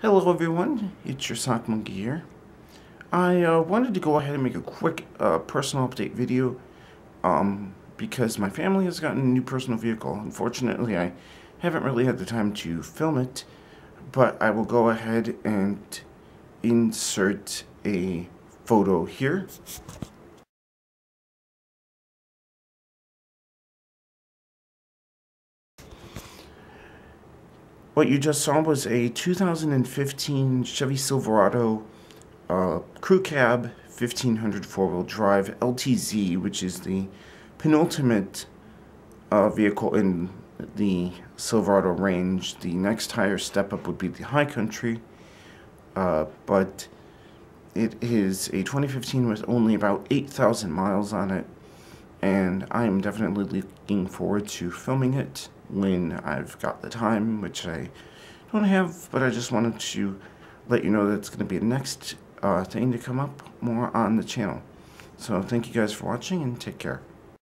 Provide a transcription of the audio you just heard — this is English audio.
Hello everyone, it's your Sock Monkey here. I uh, wanted to go ahead and make a quick uh, personal update video um, because my family has gotten a new personal vehicle. Unfortunately, I haven't really had the time to film it, but I will go ahead and insert a photo here. What you just saw was a 2015 Chevy Silverado uh, Crew Cab 1500 four-wheel drive LTZ, which is the penultimate uh, vehicle in the Silverado range. The next higher step up would be the High Country, uh, but it is a 2015 with only about 8,000 miles on it, and I am definitely looking forward to filming it when I've got the time, which I don't have, but I just wanted to let you know that it's going to be the next uh, thing to come up more on the channel. So thank you guys for watching and take care.